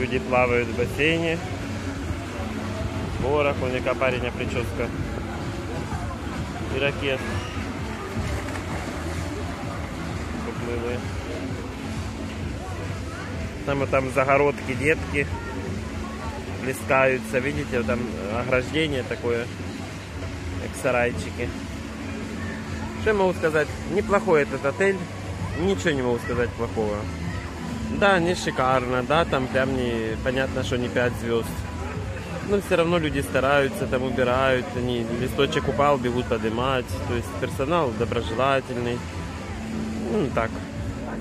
Люди плавают в бассейне. В горах, вон яка пареня прическа. И ракет. Поплыли. Там, там загородки детки плескаются. Видите, там ограждение такое, как сарайчики. Что я могу сказать? Неплохой этот отель. Ничего не могу сказать плохого. Да, не шикарно, да, там прям не понятно, что не 5 звезд. Но все равно люди стараются, там убирают, они листочек упал, бегут поднимать. То есть персонал доброжелательный. Ну, так.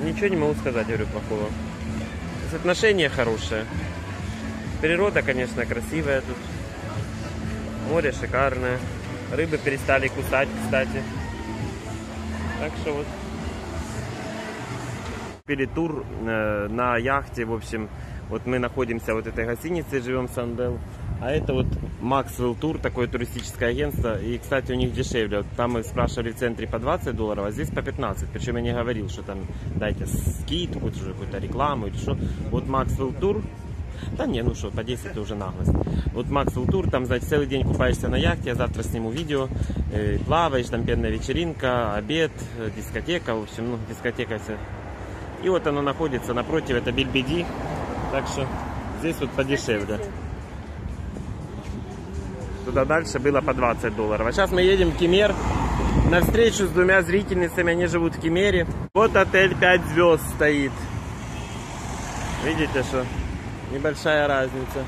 Ничего не могу сказать, говорю, плохого. Отношения хорошие. Природа, конечно, красивая тут. Море шикарное. Рыбы перестали кусать, кстати. Так что вот. Купили тур э, на яхте, в общем, вот мы находимся вот этой гостинице, живем в Санбел. А это вот Maxwell Tour, такое туристическое агентство. И, кстати, у них дешевле. Вот там мы спрашивали в центре по 20 долларов, а здесь по 15. Причем я не говорил, что там дайте скидку, какую-то рекламу или что. Вот Maxwell Tour. Да не, ну что, по 10 это уже наглость. Вот Maxwell Tour, там, знаете, целый день купаешься на яхте, я завтра сниму видео, э, плаваешь, там пенная вечеринка, обед, э, дискотека, в общем, ну, дискотека вся. И вот оно находится напротив, это Бильбеди, так что здесь вот подешевле. Туда дальше было по 20 долларов. А сейчас мы едем в Кемер на встречу с двумя зрительницами, они живут в Кемере. Вот отель 5 звезд стоит. Видите, что небольшая разница.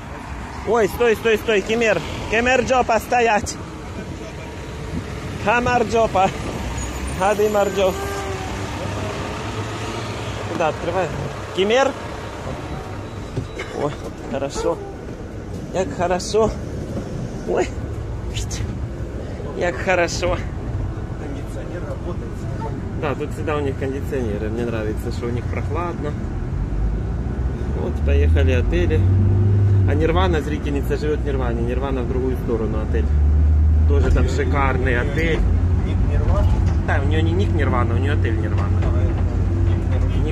Ой, стой, стой, стой, Кемер. Кемер Джопа стоять. Хамар Джопа. Хади Марджоп. Куда открывай? Кемер? Ой, хорошо. Як хорошо. Ой, як хорошо. Кондиционер работает. Да, тут всегда у них кондиционеры. Мне нравится, что у них прохладно. Вот, поехали отели. А Нирвана, зрительница живет в Нирване. Нирвана в другую сторону отель. Тоже там шикарный отель. Ник Нирвана. Да, у нее не ник Нирвана, у нее отель Нирвана.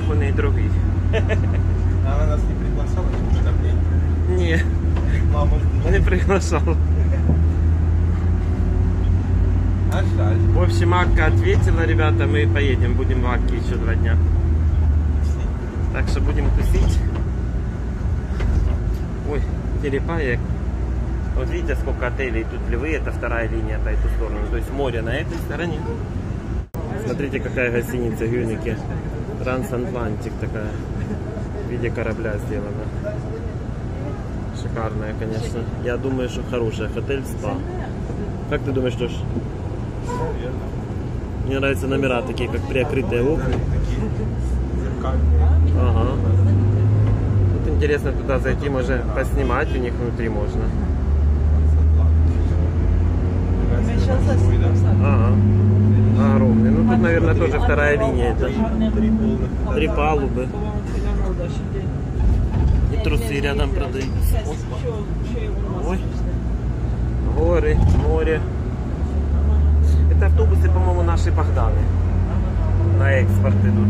Ник у нее другой. Она нас не приглашала на уведомление. Не, Рекламу. не приглашал. А жаль. В общем, Акка ответила, ребята, мы поедем, будем в Акке еще два дня. Так что будем тусить. Ой, телепаек. Вот видите, сколько отелей тут Львы, это вторая линия по эту сторону. То есть море на этой стороне. Смотрите, какая гостиница Гюники. Трансатлантик такая. В виде корабля сделана. Шикарная, конечно. Я думаю, что хорошая. Отель спа. Как ты думаешь? Наверное. Мне нравятся номера такие, как приоткрытые окна. Ага. Вот интересно туда зайти, можно поснимать у них внутри можно. Ага. Огромный. Ну тут, наверное, тоже вторая линия. Это Три палубы. И трусы рядом продаются. Ой. Горы, море. Это автобусы, по-моему, наши Богданы. На экспорт идут.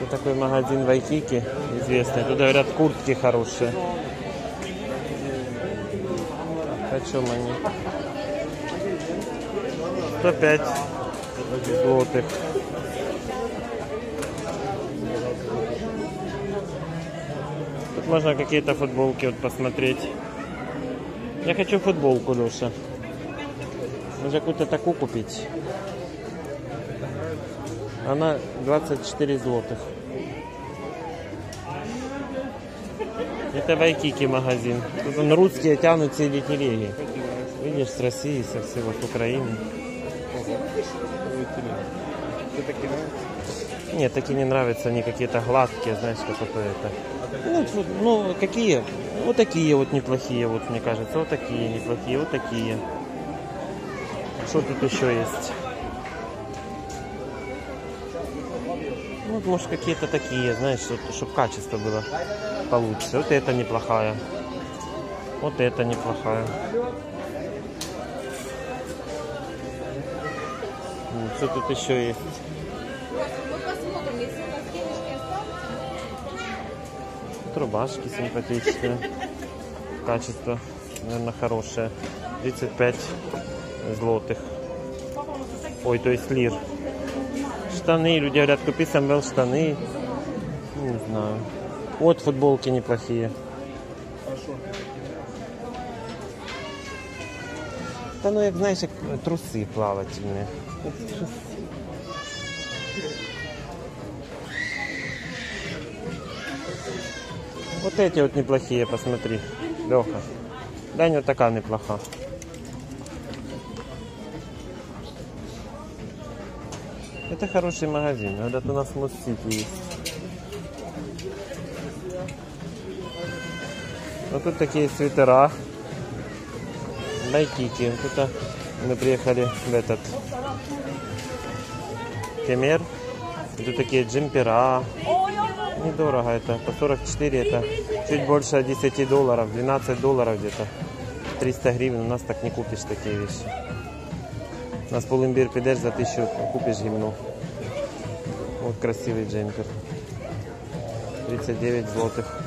Вот такой магазин в известный. Тут говорят куртки хорошие. Почем они? 105 злотых. Тут можно какие-то футболки вот посмотреть. Я хочу футболку, Леша. Можно какую-то такую купить. Она 24 злотых. Это в Айкике магазин. Тут он русские тянут целые телеги. Видишь, с России, со всего, с Украины. Нет, такие не нравятся, они какие-то гладкие, знаешь, как вот это. Ну, ну, какие? Вот такие вот неплохие, вот мне кажется. Вот такие неплохие, вот такие. Что тут еще есть? может, какие-то такие, знаешь, вот, чтобы качество было получше. Вот это неплохая. Вот это неплохая. Что тут еще есть? Трубашки симпатичные. Качество, наверное, хорошее. 35 злотых. Ой, то есть лир. Штаны, люди говорят, купи Самвел штаны. Не знаю. Вот футболки неплохие. Да ну, як знаєш, як труси плавательні. Вот эти вот неплохие, посмотри. Леха. Дань вот такая неплоха. Это хороший магазин. Говорят, у нас в Мост-Сити есть. Вот тут такие свитера. Найкики. Тут мы приехали в этот Кемер. Тут такие джемпера. Недорого это. По 44 это чуть больше 10 долларов. 12 долларов где-то. 300 гривен. У нас так не купишь такие вещи. На полумбір підеш за тисячу купиш гімну. Вот красивый джемпер. 39 злотых.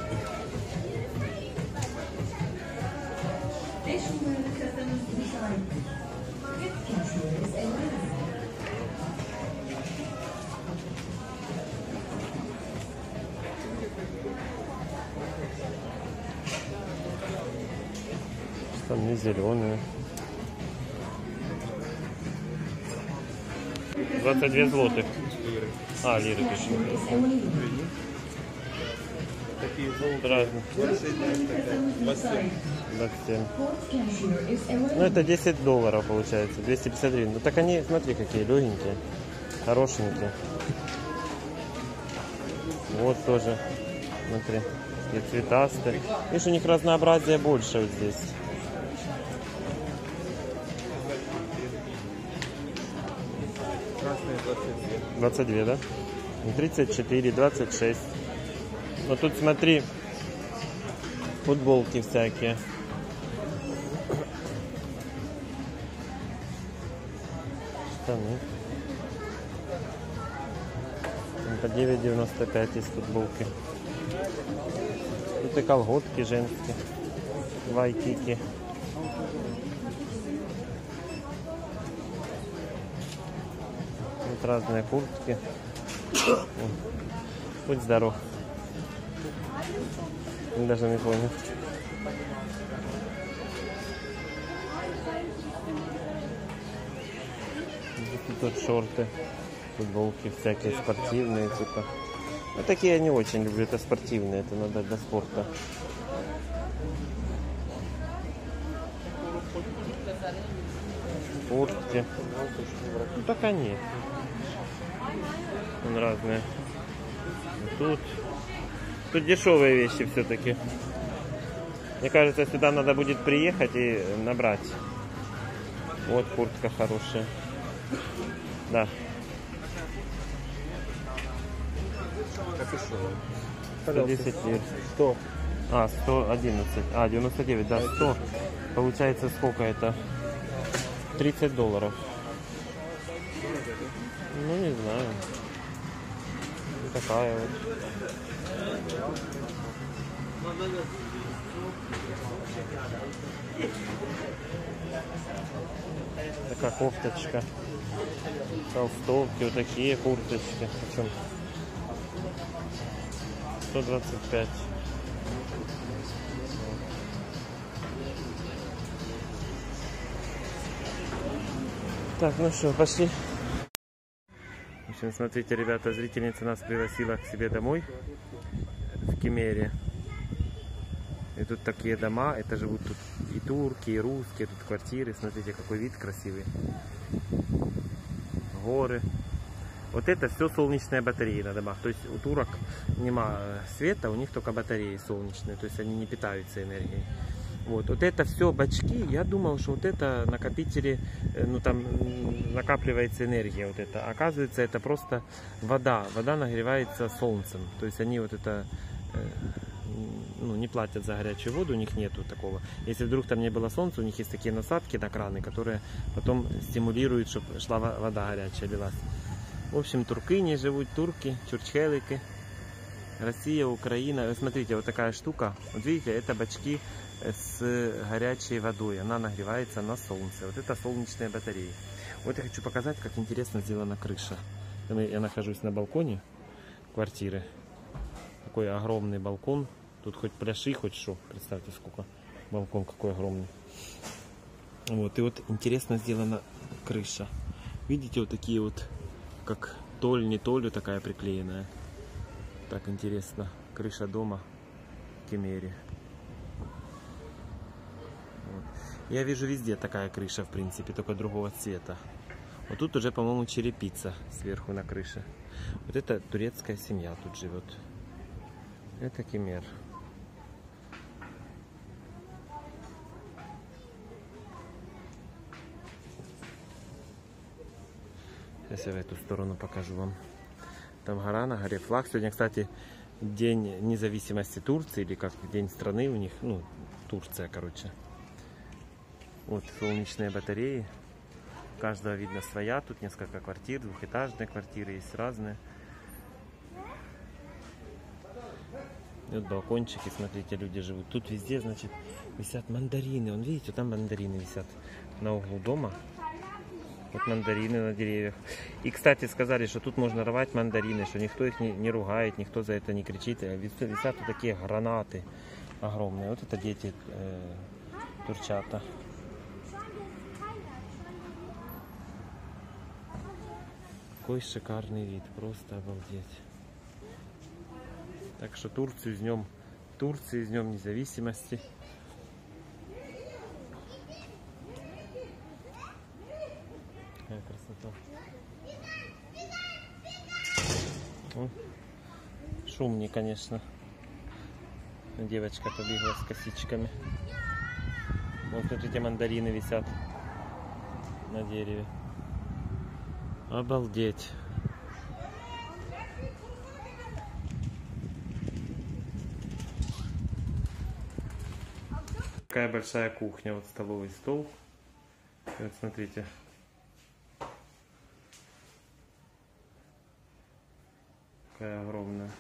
Штаны зеленые. 22 злотых. А, лиры пишу. Такие золотые. Разные. 27. 27. Ну это 10 долларов получается, 250 гривен. Ну так они, смотри, какие легенькие, хорошенькие. Вот тоже, смотри, и цветастые. Видишь, у них разнообразие больше вот здесь. Красные 22. 22, да? 34, 26. Но тут смотри, футболки всякие. Штаны. Там По 9,95 из футболки. Тут и колготки женские. Вайкики. Разные куртки. Будь здоров. Даже не понял. Тут шорты, футболки всякие спортивные, типа. Ну, такие я не очень люблю, это спортивные, это надо для спорта. Куртки. Ну, так они. Вон разные. И Тут. Тут дешевые вещи все-таки. Мне кажется, сюда надо будет приехать и набрать. Вот куртка хорошая. Да. Капюшон. 110 лир. 100. А, 111. А, 99, да, 100. Получается сколько это? 30 долларов. Ну, не знаю. Такая вот. Такая кофточка. Толстовки, вот такие курточки. Причем 125. Так, ну что, пошли. Общем, смотрите, ребята, зрительница нас пригласила к себе домой в Кемере. И тут такие дома, это живут тут и турки, и русские, тут квартиры. Смотрите, какой вид красивый. Горы. Вот это все солнечные батареи на домах. То есть у турок нема э, света, у них только батареи солнечные. То есть они не питаются энергией. Вот, вот это все бачки, я думал, что вот это накопители, э, ну там накапливается энергия вот это. Оказывается, это просто вода. Вода нагревается солнцем. То есть они вот это э, ну, не платят за горячую воду, у них нету такого. Если вдруг там не было солнца, у них есть такие насадки на краны, которые потом стимулируют, чтобы шла во- вода горячая лилась. В общем, туркини живут, турки, чурчхелики. Россия, Украина. Вы Смотрите, вот такая штука. Вот видите, это бачки с горячей водой. Она нагревается на солнце. Вот это солнечные батареи. Вот я хочу показать, как интересно сделана крыша. Я нахожусь на балконе квартиры. Такой огромный балкон. Тут хоть пляши, хоть что. Представьте, сколько балкон какой огромный. Вот, и вот интересно сделана крыша. Видите, вот такие вот, как толь, не толью такая приклеенная. Так интересно. Крыша дома в Кемере. Вот. Я вижу везде такая крыша, в принципе, только другого цвета. Вот тут уже, по-моему, черепица сверху на крыше. Вот это турецкая семья тут живет. Это Кемер. Сейчас я в эту сторону покажу вам. Там гора, на горе флаг. Сегодня, кстати, день независимости Турции, или как день страны у них, ну, Турция, короче. Вот солнечные батареи. У каждого видно своя. Тут несколько квартир, двухэтажные квартиры есть разные. И вот балкончики, смотрите, люди живут. Тут везде, значит, висят мандарины. Вон, видите, там мандарины висят на углу дома. Вот мандарины на деревьях. И, кстати, сказали, что тут можно рвать мандарины, что никто их не, не ругает, никто за это не кричит. А Висят, вот такие гранаты огромные. Вот это дети э, турчата. Какой шикарный вид, просто обалдеть. Так что Турцию с днем Турции, с днем независимости. Красота. О, шумный, конечно. Девочка побегла с косичками. Вот тут эти мандарины висят на дереве. Обалдеть. Такая большая кухня, вот столовый стол. И вот смотрите. Какая огромная.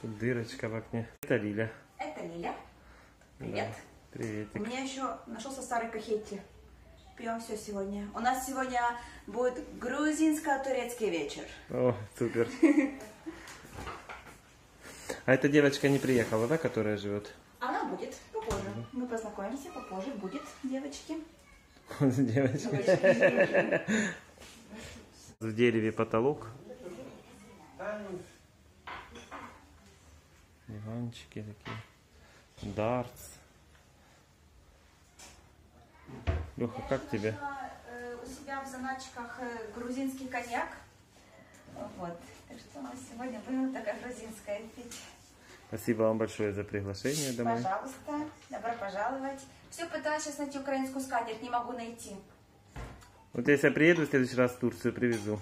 Тут дырочка в окне. Это Лиля. Это Лиля. Привет. Да. Приветик. У меня еще нашелся старый кахетти. Пьем все сегодня. У нас сегодня будет грузинско-турецкий вечер. О, супер. А эта девочка не приехала, да, которая живет? Она будет попозже. Мы познакомимся попозже. Будет, девочки. Девочки. В дереве потолок. Диванчики такие. Дартс. Леха, как тебе? Э, У себя в заначках э, грузинский коньяк. Вот. Так что мы сегодня будем такая грузинская пить. Спасибо вам большое за приглашение домой. Пожалуйста, добро пожаловать. Все пытаюсь сейчас найти украинскую скатерть, не могу найти. Вот если я приеду в следующий раз в Турцию, привезу.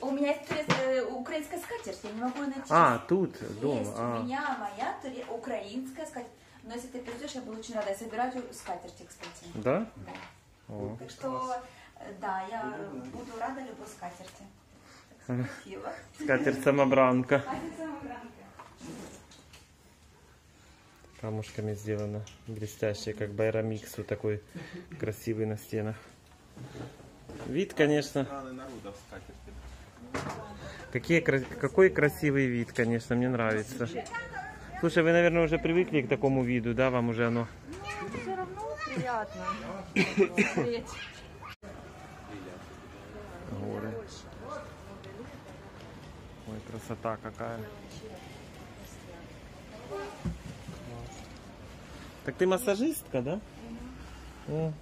У меня есть турец- э, украинская скатерть, я не могу ее найти. А, тут, дома. Есть А. у меня моя туре- украинская скатерть. Но если ты придешь, я буду очень рада. Я собираю скатерти, кстати. Да? Да. О. Так что, да, я буду рада любой скатерти. Так Спасибо. Скатерть самобранка. Скатерть самобранка. Камушками сделано. Блестящий, как байрамиксу такой красивый на стенах. Вид, конечно. Страны народов скатерти. Какие, какой красивый вид, конечно, мне нравится. Слушай, вы, наверное, уже привыкли к такому виду, да? Вам уже оно... все равно приятно. Горы. Ой, красота какая. Так ты массажистка, да? О.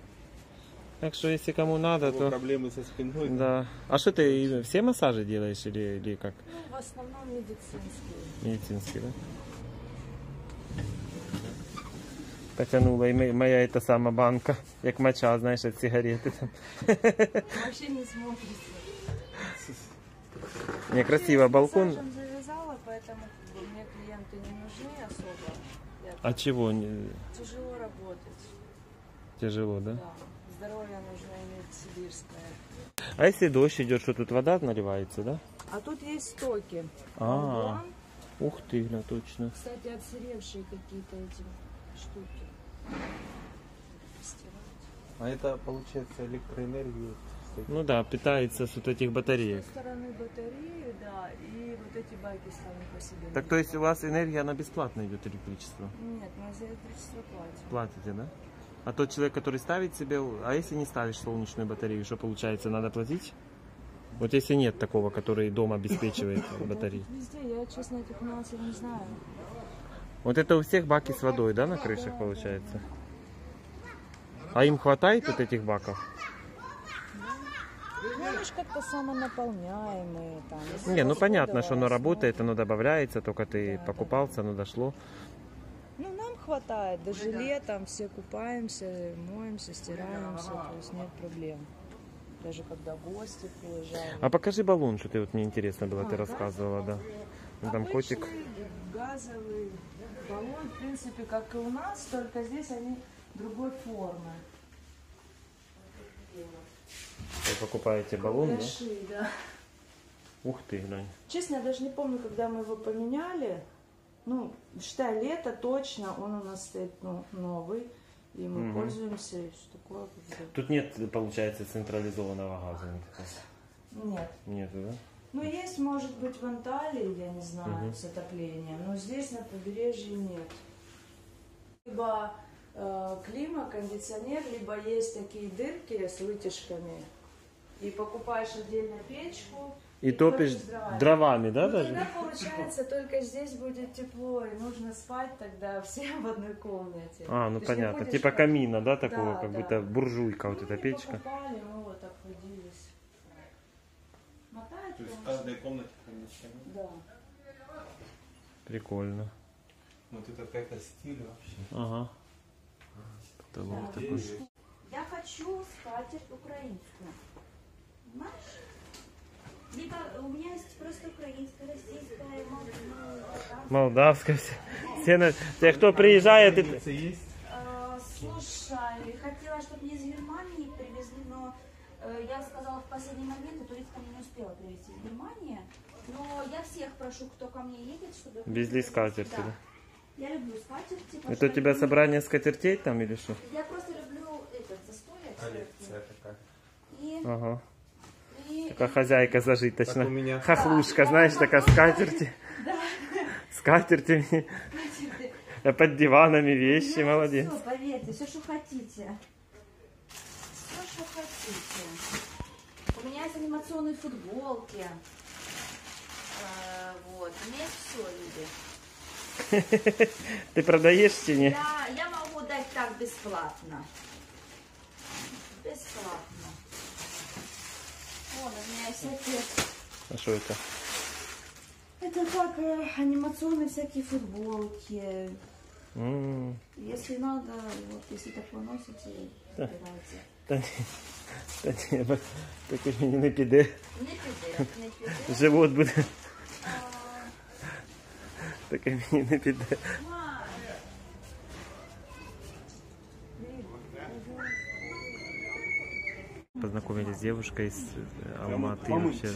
Так что, если кому надо, то... проблемы со спиной. Да. А что ты и все массажи делаешь или, или как? Ну, в основном медицинские. Медицинский, да? Потянула и мо- моя эта сама банка, як моча, знаєш, від сигарети там. Вообще не смотрится. Не, красиво, балкон. Завязала, поэтому как мне клиенты не нужны особо. Я А чего? Тяжело работать. Тяжело, да? Да. Здоровье нужно иметь сибирское. А если дождь идет, что тут вода наливается, да? А тут есть стоки. А, Вон, ух ты, гля, точно. Кстати, отсыревшие какие-то эти штуки. А это получается электроэнергию. Ну да, питается с вот этих С батареек. той стороны батареи, да, и вот эти байки сами по себе. Так то есть у вас энергия, она бесплатно идет электричество? Нет, мы за электричество платим. Платите, да? А тот человек, который ставит себе, а если не ставишь солнечную батарею, что получается, надо платить? Вот если нет такого, который дома обеспечивает батарею. Везде, я, честно, этих нюансов не знаю. Вот это у всех баки с водой, да, на крышах получается? А им хватает вот этих баков? Ну, они как-то самонаполняемые там. Не, ну понятно, что оно работает, оно добавляется, только ты Да, покупался, оно дошло. Хватает. Даже летом все купаемся, моемся, стираемся, то есть нет проблем. Даже когда гости приезжают. А покажи баллон, что ты вот мне интересно было, ты А, рассказывала, да. Ну, Там Обычный котик. газовый баллон, в принципе, как и у нас, только здесь они другой формы. Вы покупаете баллон, да? Большие, да. Ух ты, глянь. Честно, я даже не помню, когда мы его поменяли. Ну, считай, лето точно, он у нас стоит ну, новый. И мы Мгм. пользуемся, и все такое. Тут нет, получается, централизованного газа. Нет. Нету, да? Ну, есть, может быть, в Анталии, я не знаю, Мгм. с отоплением, но здесь на побережье нет. Либо э, клима, кондиционер, либо есть такие дырки с вытяжками, и покупаешь отдельно печку. И топишь дровами. дровами, да, Ну, даже? тогда получается только здесь будет тепло, и нужно спать тогда всем в одной комнате. А, ну Ты понятно. будешь Типа камина, да, такого, Да, как да. будто буржуйка, Ну, вот эта не печка. покупали, мы вот обходились. Мотает, То есть в конечно. каждой комнате кондиционер. Да. Прикольно. Вот это как стиль вообще. Ага. Потолок Да. такой. Я хочу скатерть украинскую. Понимаешь? Либо у меня есть просто украинская, российская, молдавская. Молдавская. Все, все на... Те, кто приезжает, есть? Э, Слушай, хотела, чтобы мне из Германии привезли, но э, я сказала в последний момент, и туристка не успела привезти из Германии. Но я всех прошу, кто ко мне едет, чтобы... Везли скатерти, да? Я люблю скатерти. Это у тебя собрание скатертей там или что? Я просто люблю этот застолье. Коллекция такая. И, Ага. Такая хозяйка Так зажиточная. у меня Хохлушка, знаешь, такая скатерти. Скатерти. Под диванами вещи, молодец. Все, поверьте, все, что хотите. Все, что хотите. У меня есть анимационные футболки. Э, вот, у меня есть все, люди. Ты продаешь ні? Я, я могу дать так бесплатно. Бесплатно. Вон, у меня всякие... А що це? Это как э, анимационные всякие футболки. М, Если надо, вот, если так вы носите, Да. выбирайте. Та ні, та ні, бо таке мені не піде. Не піде, не піде. Живот буде. А, Таке мені не піде. Познакомились с девушкой из э, Алматы, вообще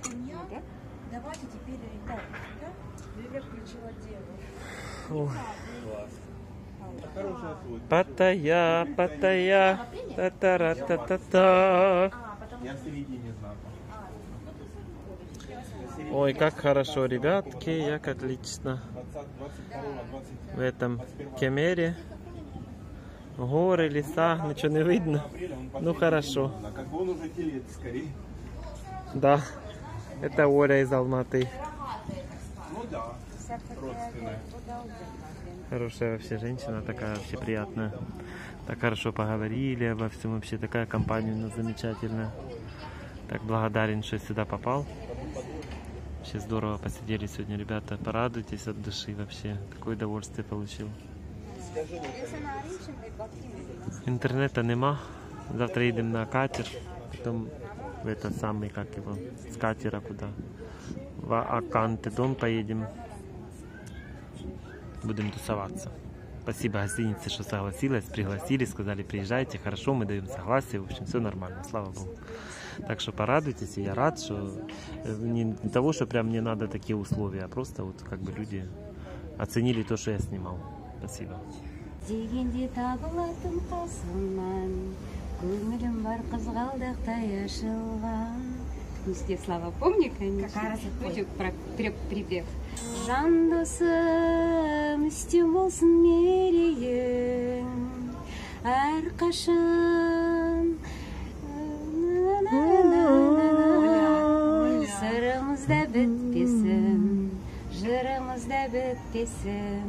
коньяк. Давайте теперь, ребят, да? Лиля включила деву. Хорошая свой. Паттайя, Паттайя, та-та-ра-та-та-та. А, Я в середине знака. Ой, как хорошо, ребятки, как отлично. 20, 22, 20, В этом кемере. Горы, леса, ничего не видно. Ну хорошо. Да, это Оля из Алматы. Хорошая вообще женщина, такая вообще приятная. Так хорошо поговорили обо всем, вообще такая компания у нас замечательная. Так благодарен, что сюда попал. Вообще здорово посидели сегодня, ребята. Порадуйтесь от души вообще. Такое удовольствие получил. Интернета нема. Завтра едем на катер. Потом в этот самый, как его, с катера куда? В Аканте дом поедем. Будем тусоваться. Спасибо гостинице, что согласилась, пригласили, сказали, приезжайте, хорошо, мы даем согласие, в общем, все нормально, слава богу. Так что порадуйтесь, я рад, что э, не того, что прям мне надо такие условия, а просто вот как бы люди оценили то, что я снимал. Спасибо. дегенде табылатын қасымнан көңілім бар қызғалдақтай ашылған Несте слова, помни, конечно. Какая раз это Очень про преп- припев. Жан досым үстем болсын мерейің әрқашан сырымыз да бітпесін жырымыз да бітпесін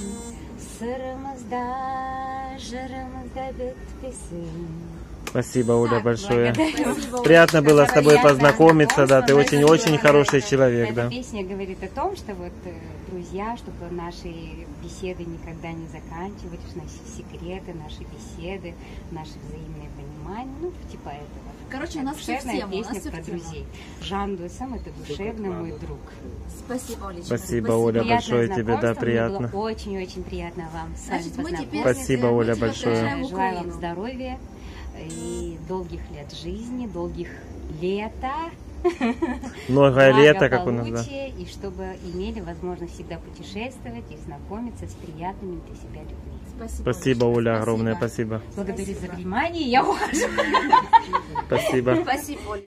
сырымыз да жырымыз да бітпесін Спасибо, Оля, большое. Благодарю. Приятно было с тобой познакомиться, да, ты очень-очень хороший человек, Эта да. песня говорит о том, что вот э, друзья, чтобы наши беседы никогда не заканчивались, наши секреты, наши беседы, наше взаимное понимание, ну, типа этого. Короче, у нас всё в у нас песня всё в про друзей. Жан Дуэсам это душевный мой друг. Спасибо, Олечка. Спасибо, Оля, Приятное большое тебе, да, приятно. очень-очень приятно вам с вами Значит, мы теперь... познакомиться. Спасибо, Оля, большое. Желаю вам здоровья и долгих лет жизни, долгих лета. Многое лето, как у нас, да. И чтобы имели возможность всегда путешествовать и знакомиться с приятными для себя людьми. Спасибо, Спасибо, Оля, огромное спасибо. Благодарю за внимание, я ухожу. Спасибо. Спасибо, Оля.